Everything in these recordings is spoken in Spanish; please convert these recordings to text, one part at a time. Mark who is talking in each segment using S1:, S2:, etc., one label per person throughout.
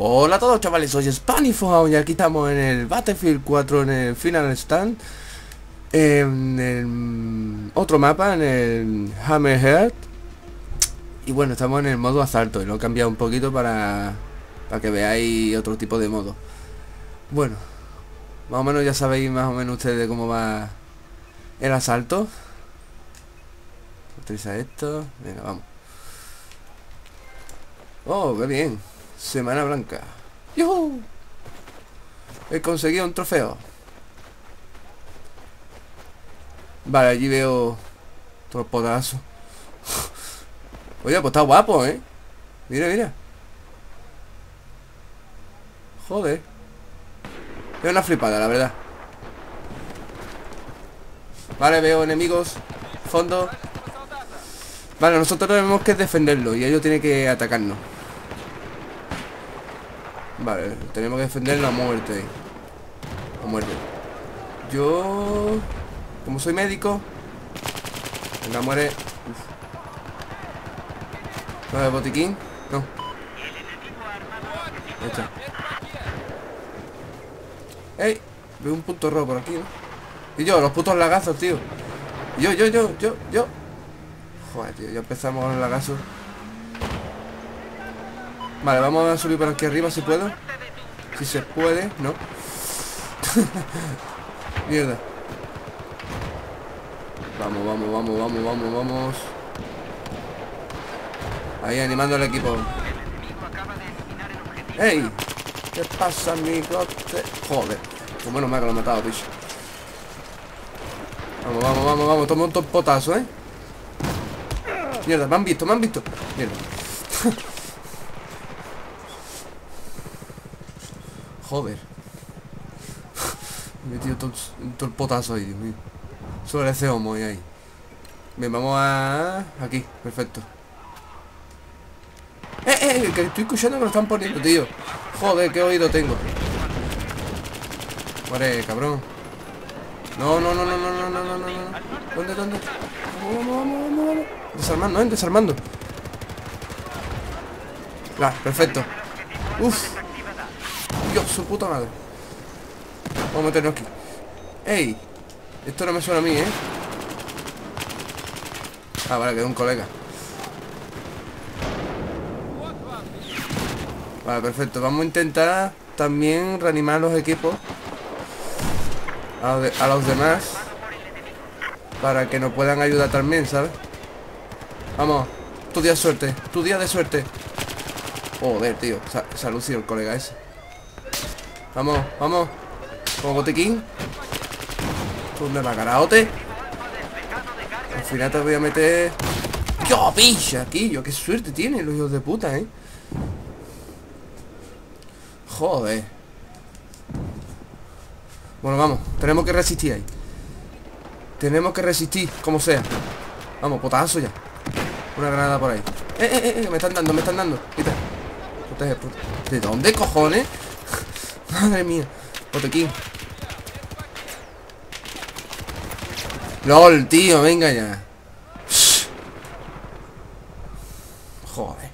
S1: Hola a todos chavales, soy Spanifound y aquí estamos en el Battlefield 4 en el Final Stand En el otro mapa, en el Hammerhead. Y bueno, estamos en el modo asalto y lo he cambiado un poquito para, para que veáis otro tipo de modo. Bueno, más o menos ya sabéis más o menos ustedes cómo va el asalto. Utiliza esto, venga vamos. Oh, qué bien Semana Blanca. ¡Yuhu! He conseguido un trofeo. Vale, allí veo todo el podazo. Oye, pues está guapo, ¿eh? Mira, mira. Joder. Es una flipada, la verdad. Vale, veo enemigos. Fondo. Vale, nosotros tenemos que defenderlo y ellos tienen que atacarnos. Vale, tenemos que defender la muerte. La muerte. Yo... Como soy médico... Venga, muere. ¿No hay botiquín? No. Ahí está. ¡Ey! Veo un punto rojo por aquí, ¿no? Y yo, los putos lagazos, tío. Yo, yo, yo, yo, yo. Joder, tío, ya empezamos con el lagazo. Vale, vamos a subir por aquí arriba si puedo. Si se puede, ¿no? Mierda. Vamos, vamos, vamos, vamos, vamos, vamos. Ahí animando al equipo. ¡Ey! ¿Qué pasa, amigo? Joder. Pues menos mal que lo he matado, bicho. Vamos, vamos, vamos, vamos. Toma un potazo, ¿eh? Mierda, me han visto, me han visto. Mierda. Joder. He metido todo, el potazo ahí, Dios mío. Sobre ese homo y ahí. Bien, vamos a... Aquí, perfecto. ¡Eh, eh! Que estoy escuchando que lo están poniendo, tío. Joder, qué oído tengo. Vale, cabrón. No, no, no, no, no, no, no, no, no. ¿Dónde, dónde? Vamos, vamos, vamos, vamos. Desarmando, ¿eh? Desarmando. Ya, perfecto. Uf. Su puta madre. Vamos a meternos aquí. ¡Ey! Esto no me suena a mí, ¿eh? Ah, vale, quedó un colega. Vale, perfecto. Vamos a intentar también reanimar los equipos a, los demás para que nos puedan ayudar también, ¿sabes? Vamos, tu día de suerte, tu día de suerte. Joder, tío, se el colega ese. Vamos, vamos. Como botequín. ¿Dónde va, caraote? Al final te voy a meter... ¡Yo, picha, tío! ¡Qué suerte tiene los hijos de puta, eh! Joder. Bueno, vamos. Tenemos que resistir ahí. Tenemos que resistir, como sea. Vamos, potazo ya. Una granada por ahí. ¡Eh, eh, eh! eh! Me están dando, me están dando. ¿De dónde, cojones? Madre mía. Botequín. LOL, tío, venga ya. Joder.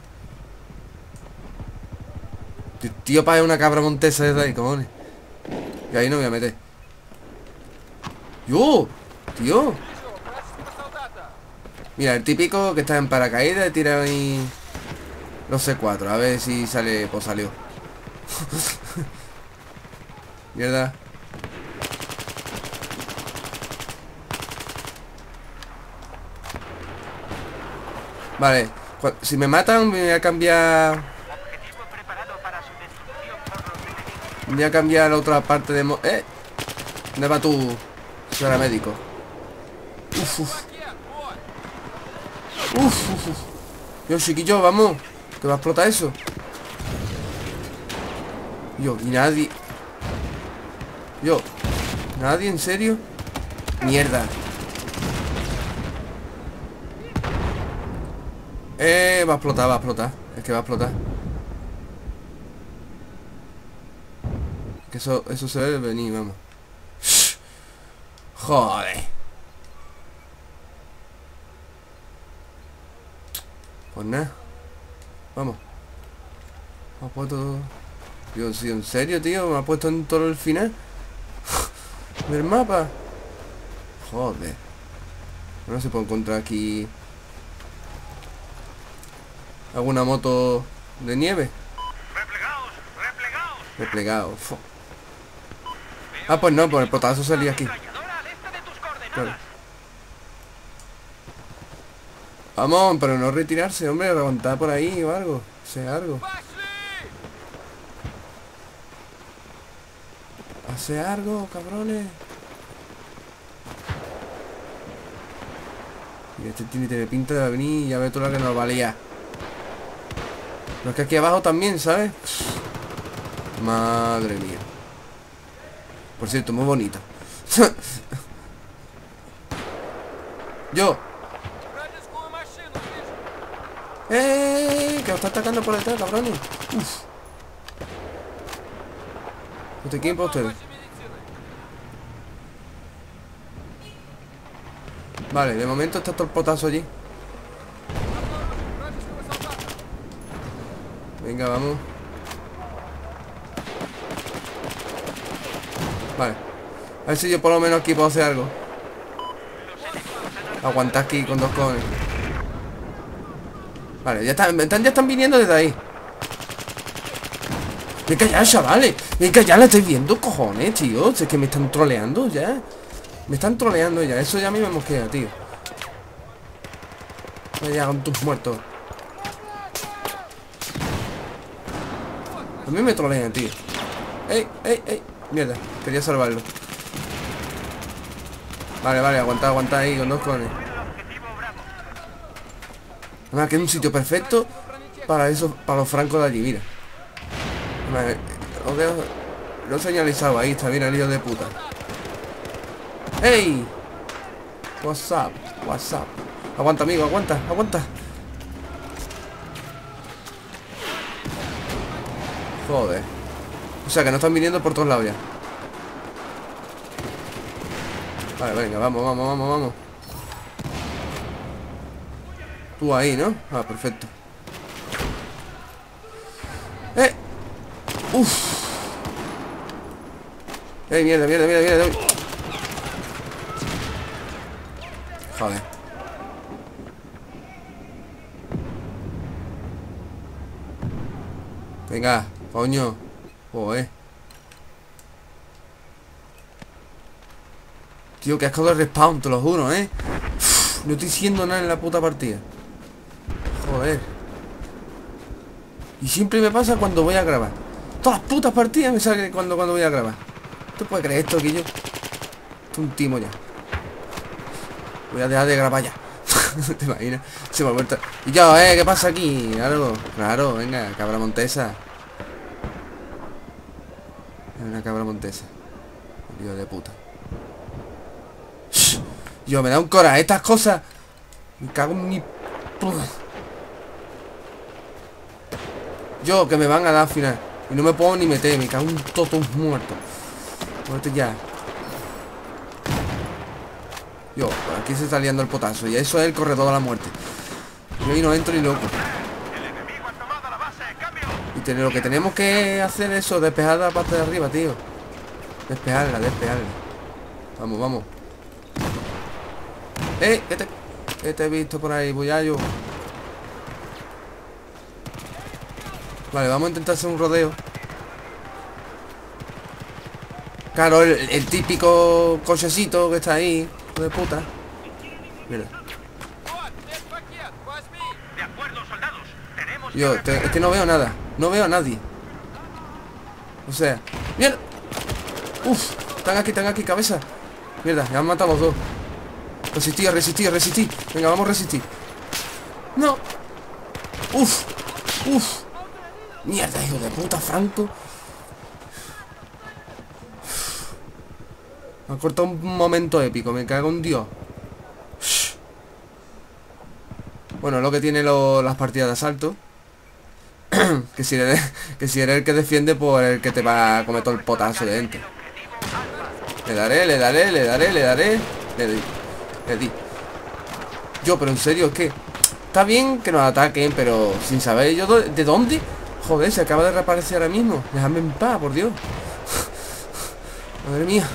S1: Tío, para una cabra montesa desde ahí, cojones. Y ahí no me voy a meter. ¡Yo! Tío. Mira, el típico que está en paracaídas tira ahí los C4. A ver si sale, pues salió. Mierda. Vale. Si me matan, me voy a cambiar... Voy a cambiar otra parte de... Mo ¡Eh! ¿Dónde va tu señora médico? Uf, uf. Uf, uf. Yo, chiquillo, vamos. ¿Te va a explotar eso? Yo, y nadie... Yo. ¿Nadie? ¿En serio? Mierda. Eh, va a explotar, va a explotar. Es que va a explotar. Que eso, eso se debe venir, vamos. Joder. Pues nada. Vamos. Vamos por todo. Dios, en serio, tío, me ha puesto en todo el final del mapa. Joder. No se puede encontrar aquí alguna moto de nieve.
S2: Replegaos, replegaos.
S1: Replegado. Fo. Ah, pues no, pues el potazo salía aquí.
S2: Este.
S1: Claro. Vamos, pero no retirarse, hombre, aguantar por ahí o algo. Sea algo. Hace algo, cabrones. Y este tiene, tiene pinta de venir y ya ve tú la que nos valía. Pero es que aquí abajo también, ¿sabes? Madre mía. Por cierto, muy bonito. Yo. ¡Eh! Que os está atacando por detrás, cabrones. Uf. ¿Usted quién para ustedes? Vale, de momento está todo el potazo allí. Venga, vamos. Vale. A ver si yo por lo menos aquí puedo hacer algo. Aguantar aquí con dos cojones. Vale, ya están, están- ya están viniendo desde ahí. Venga ya, chavales. Venga ya, la estoy viendo, cojones, tío. Es que me están troleando ya. Me están troleando ya. Eso ya a mí me mosquea, tío. Vaya con tus muertos. A mí me trolean, tío. ¡Ey, ey, ey! Mierda, quería salvarlo. Vale, vale, aguanta, aguanta ahí con dos cones. Además que es un sitio perfecto para eso, para los francos de allí, mira. Vale, dejo- lo he señalizado, ahí está, mira hijo de puta. ¡Ey! What's up? What's up? Aguanta, amigo, aguanta, aguanta. Joder. O sea que no están viniendo por todos lados ya. Vale, venga, vamos, vamos, vamos, vamos. Tú ahí, ¿no? Ah, perfecto. ¡Eh! ¡Uf! ¡Eh, mierda, mierda, mierda, mierda! Joder. Venga, coño. Joder. Tío, que asco de respawn, te lo juro, ¿eh? No estoy diciendo nada en la puta partida. Joder. Y siempre me pasa cuando voy a grabar. Todas las putas partidas me sale cuando, cuando voy a grabar. ¿Tú puedes creer esto, Guillo? Esto es un timo ya. Voy a dejar de grabar ya. ¿Te imaginas? Se me ha vuelto... Y yo, ¿eh? ¿Qué pasa aquí? Algo. Claro, venga, cabra montesa. Es una cabra montesa. Hijo de puta. Yo, me da un coraje estas cosas. Me cago en mi... Yo, que me van a dar al final. Y no me puedo ni meter. Me cago en todos muertos. Muerte ya. Yo, aquí se está liando el potazo. Y eso es el corredor de la muerte. Yo ahí no entro ni loco. Y te- lo que tenemos que hacer es eso, despejar la parte de arriba, tío. Despejarla, despejarla. Vamos, vamos. ¡Eh! ¿Qué te, qué te he visto por ahí, buyayo? Vale, vamos a intentar hacer un rodeo. Claro, el, el típico cochecito que está ahí, de puta. Mira. Yo, te- es que no veo nada. No veo a nadie. O sea, mierda. Uf, están aquí, están aquí, cabeza. Mierda, ya han matado los dos. Resistir, resistir, resistir. Venga, vamos a resistir. No. Uf, uf. Mierda, hijo de puta, Franco. Me ha cortado un momento épico, me cago en Dios. Bueno, lo que tiene las partidas de asalto. que, si eres, el que defiende, pues el que te va a comer todo el potazo de dentro. Le daré, le daré, le daré, le daré. Le di. Yo, pero en serio, es que... Está bien que nos ataquen, pero sin saber yo de dónde. Joder, se acaba de reaparecer ahora mismo. Déjame en paz, por Dios. Madre mía.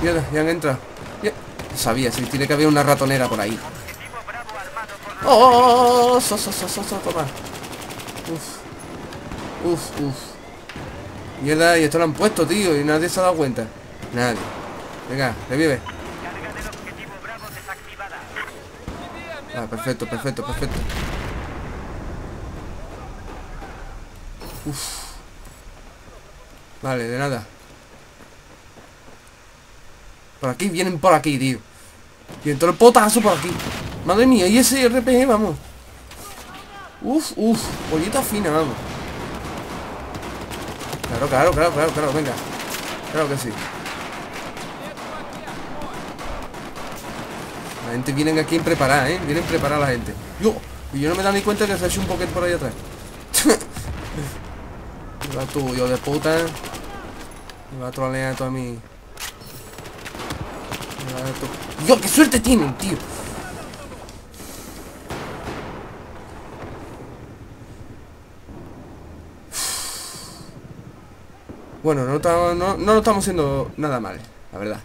S1: Mierda, ya han entrado. Ya- Sabía, si tiene que haber una ratonera por ahí.
S2: Por
S1: ¡Oh! oh, oh, so, so, so, so, so, toma. Uf. Uf, uf. Mierda, y esto lo han puesto, tío, y nadie se ha dado cuenta. Nadie. Venga, revive. Ah, perfecto, perfecto, perfecto. Uf. Vale, de nada. Por aquí, vienen por aquí, tío. Y entró el potazo por aquí. Madre mía, y ese RPG, vamos. Uf, uf, pollita fina, vamos. Claro, claro, claro, claro, claro, venga. Claro que sí. La gente viene aquí preparada, ¿eh? Vienen preparada la gente. Yo, y yo no me da ni cuenta que se ha hecho un poquito por ahí atrás. Va tú, yo de puta. Me va a trolear toda mi... Me va a dar to- ¡Dios, qué suerte tienen, tío! Bueno, no, no, no lo estamos haciendo nada mal, la verdad.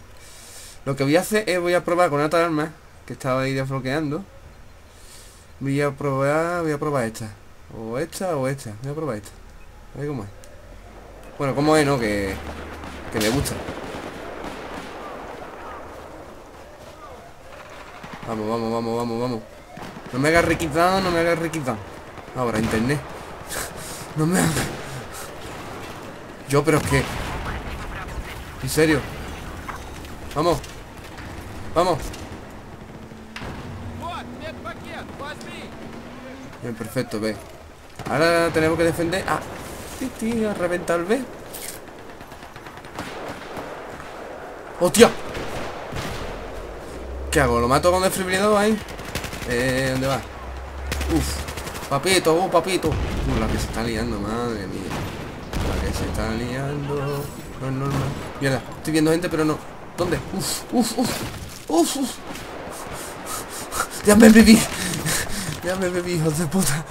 S1: Lo que voy a hacer es voy a probar con otra arma que estaba ahí desbloqueando. Voy a probar, voy a probar esta. O esta o esta. Voy a probar esta. A ver cómo es. Bueno, cómo es, ¿no? Que, que me gusta. Vamos, vamos, vamos, vamos, vamos. No me hagas requitado, no me hagas requitado. Ahora, internet. no me hagas... Yo, pero es que... En serio. Vamos. Vamos. Bien, perfecto, ve. Ahora tenemos que defender... Ah, sí, a reventar el B. ¡Hostia! ¿Qué hago? ¿Lo mato con desfibrilador ahí? Eh, ¿dónde va? Uf, papito, uh, papito. Uh, la que se está liando, madre mía. La que se está liando. No es normal. Mierda, estoy viendo gente, pero no. ¿Dónde? Uf, uf, uf. Uf, uf. Ya me bebí. Ya me bebí, hijos de puta.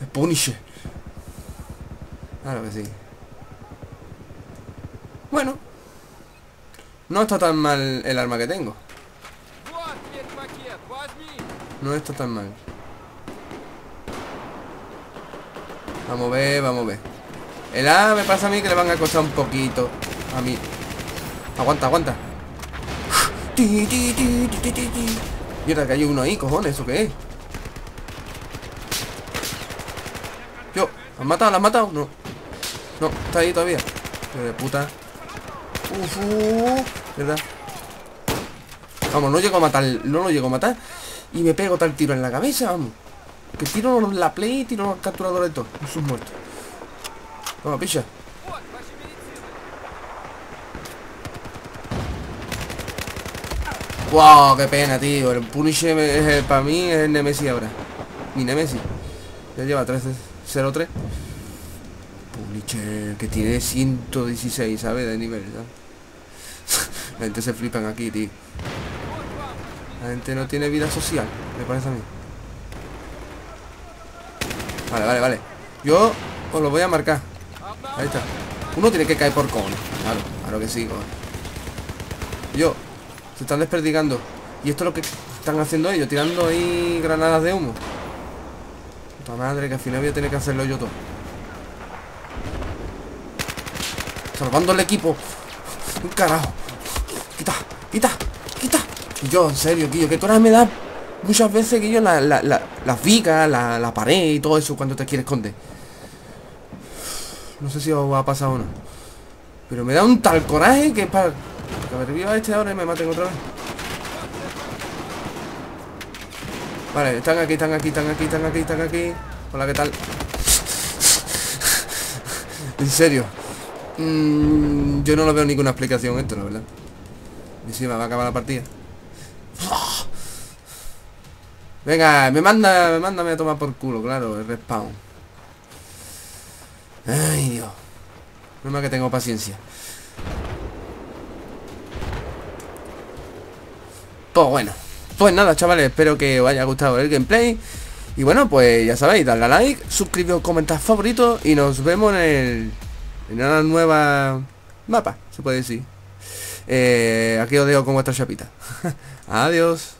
S1: De Punisher. Claro que sí. Bueno. No está tan mal el arma que tengo. No está tan mal. Vamos a ver, vamos a ver. El A me pasa a mí que le van a costar un poquito. A mí. Aguanta, aguanta. Mierda, que hay uno ahí, cojones, ¿eso qué es? Yo, ¿la han matado? ¿La han matado? No. No, está ahí todavía. Pero de puta. Uf, uf. Vamos, no llego a matar, no lo llego a matar. Y me pego tal tiro en la cabeza, vamos. Que tiro la play y tiro los capturadores todos Sus muertos. Vamos, picha. Wow, qué pena, tío. El Punisher para mí es el Nemesis ahora. Mi Nemesis. Ya lleva 3-0-3 Punisher que tiene 116, ¿sabes? De nivel, ¿sabes? La gente se flipan aquí, tío. La gente no tiene vida social, me parece a mí. Vale, vale, vale. Yo os lo voy a marcar. Ahí está. Uno tiene que caer por cono. Claro, claro que sí, cojones. Yo, se están desperdigando. Y esto es lo que están haciendo ellos, tirando ahí granadas de humo. Puta madre, que al final voy a tener que hacerlo yo todo. Salvando el equipo. Un carajo. Quita, quita, quita. Yo, en serio, Guillo, que tú me das muchas veces, Guillo, la, la, la, las vigas, la, la pared y todo eso cuando te quieres esconder. No sé si os va a pasar o no. Pero me da un tal coraje que para... Que me reviva este ahora y me maten otra vez. Vale, están aquí, están aquí, están aquí, están aquí, están aquí. Hola, ¿qué tal? en serio. Mm, yo no lo veo ninguna explicación esto, la verdad. Y me va a acabar la partida. Venga, me manda, me manda a tomar por culo, claro, el respawn. Ay, Dios. No más que tengo paciencia. Pues bueno. Pues nada, chavales, espero que os haya gustado el gameplay. Y bueno, pues ya sabéis, darle a like, suscribiros, comentar favorito y nos vemos en el... En una nueva mapa, se puede decir. Eh, aquí os dejo con vuestra chapita. Adiós.